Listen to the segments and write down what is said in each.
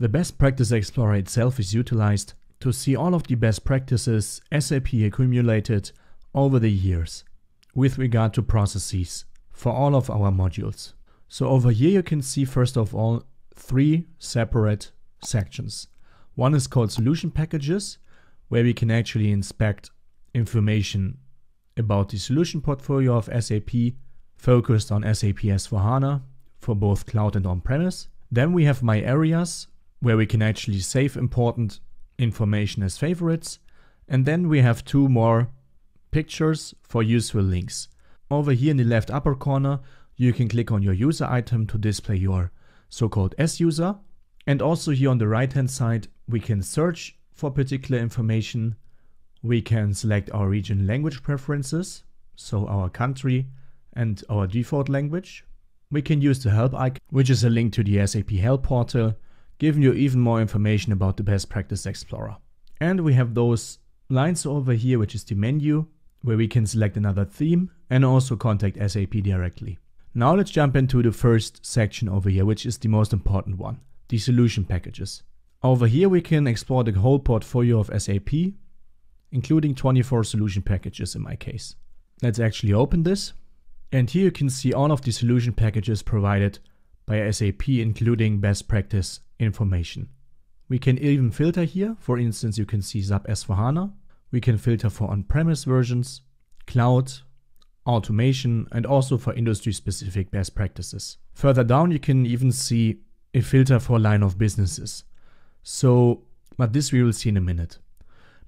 The Best Practice Explorer itself is utilized to see all of the best practices SAP accumulated over the years with regard to processes for all of our modules. So over here you can see first of all three separate sections. One is called solution packages where we can actually inspect information about the solution portfolio of SAP focused on SAP S4HANA for both cloud and on-premise. Then we have My Areas where we can actually save important information as favorites. And then we have two more pictures for useful links. Over here in the left upper corner, you can click on your user item to display your so-called S user. And also here on the right hand side, we can search for particular information. We can select our region language preferences, so our country and our default language. We can use the help icon, which is a link to the SAP help portal, giving you even more information about the best practice explorer. And we have those lines over here, which is the menu, where we can select another theme and also contact SAP directly. Now let's jump into the first section over here, which is the most important one, the solution packages. Over here we can explore the whole portfolio of SAP, including 24 solution packages in my case. Let's actually open this. And here you can see all of the solution packages provided by SAP, including best practice information. We can even filter here. For instance, you can see SAP S4HANA. We can filter for on-premise versions, cloud, automation, and also for industry-specific best practices. Further down, you can even see a filter for line of businesses. So, but this we will see in a minute.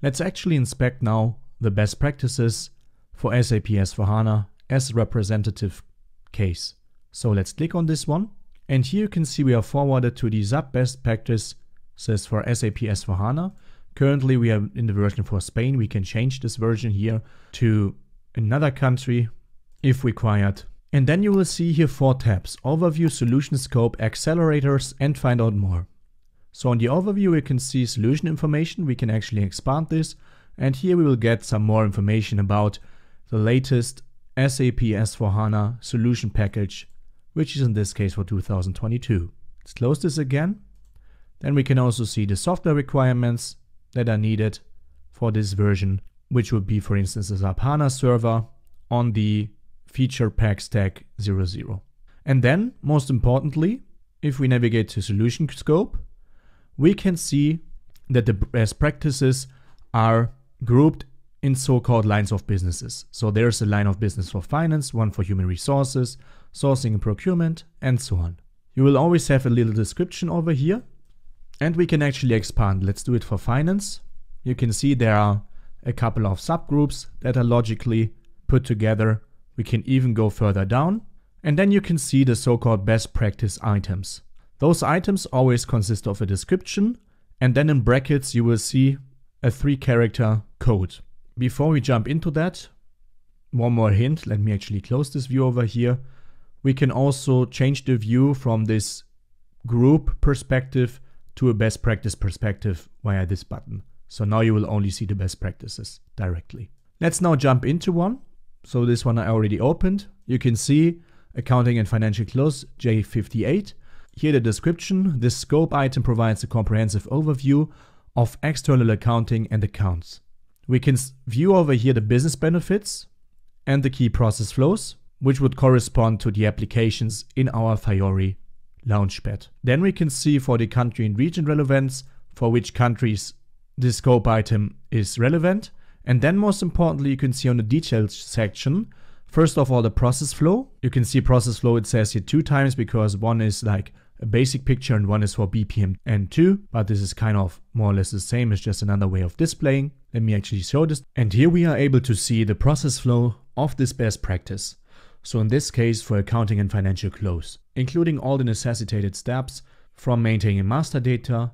Let's actually inspect now the best practices for SAP S4HANA as representative case. So let's click on this one. And here you can see we are forwarded to the SAP best practices says for SAP S4HANA. Currently we are in the version for Spain. We can change this version here to another country if required. And then you will see here four tabs, Overview, Solution Scope, Accelerators and Find Out More. So on the overview we can see solution information, we can actually expand this and here we will get some more information about the latest SAP S4HANA solution package which is in this case for 2022. Let's close this again. Then we can also see the software requirements that are needed for this version, which would be, for instance, a SAP HANA server on the feature pack stack 00. And then, most importantly, if we navigate to solution scope, we can see that the best practices are grouped in so-called lines of businesses. So there's a line of business for finance, one for human resources, sourcing and procurement, and so on. You will always have a little description over here. And we can actually expand. Let's do it for finance. You can see there are a couple of subgroups that are logically put together. We can even go further down. And then you can see the so-called best practice items. Those items always consist of a description and then in brackets you will see a three character code. Before we jump into that, one more hint, let me actually close this view over here we can also change the view from this group perspective to a best practice perspective via this button. So now you will only see the best practices directly. Let's now jump into one. So this one I already opened. You can see accounting and financial close J58. Here the description. This scope item provides a comprehensive overview of external accounting and accounts. We can view over here the business benefits and the key process flows which would correspond to the applications in our Fiori Launchpad. Then we can see for the country and region relevance for which countries the scope item is relevant. And then most importantly, you can see on the details section, first of all, the process flow. You can see process flow, it says here two times because one is like a basic picture and one is for BPM N2, but this is kind of more or less the same, it's just another way of displaying. Let me actually show this. And here we are able to see the process flow of this best practice so in this case for accounting and financial close, including all the necessitated steps from maintaining master data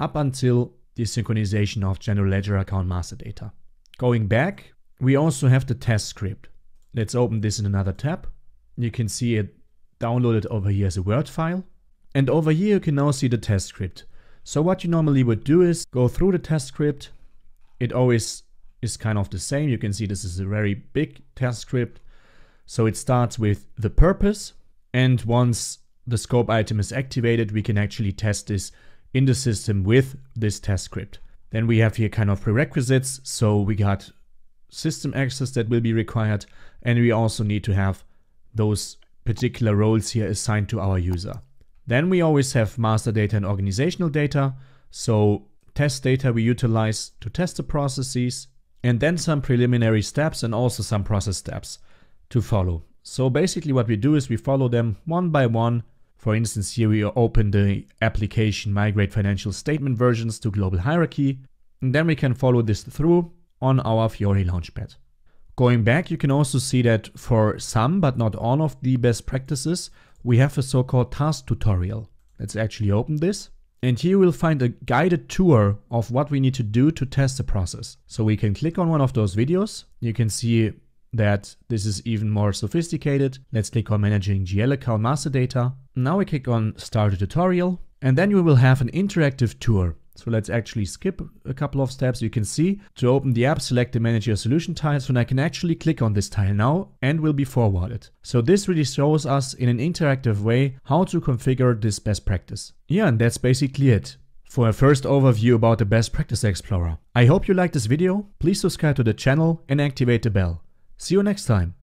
up until the synchronization of general ledger account master data. Going back, we also have the test script. Let's open this in another tab. You can see it downloaded over here as a Word file. And over here you can now see the test script. So what you normally would do is go through the test script. It always is kind of the same. You can see this is a very big test script. So it starts with the purpose and once the scope item is activated, we can actually test this in the system with this test script. Then we have here kind of prerequisites. So we got system access that will be required. And we also need to have those particular roles here assigned to our user. Then we always have master data and organizational data. So test data we utilize to test the processes and then some preliminary steps and also some process steps to follow. So basically what we do is we follow them one by one. For instance, here we open the application migrate financial statement versions to global hierarchy. And then we can follow this through on our Fiori Launchpad. Going back, you can also see that for some, but not all of the best practices, we have a so-called task tutorial. Let's actually open this. And here we'll find a guided tour of what we need to do to test the process. So we can click on one of those videos. You can see that this is even more sophisticated. Let's click on managing GL account master data. Now we click on start a tutorial and then we will have an interactive tour. So let's actually skip a couple of steps. You can see to open the app, select the manage your solution tile. So I can actually click on this tile now and will be forwarded. So this really shows us in an interactive way how to configure this best practice. Yeah, and that's basically it for a first overview about the Best Practice Explorer. I hope you liked this video. Please subscribe to the channel and activate the bell. See you next time.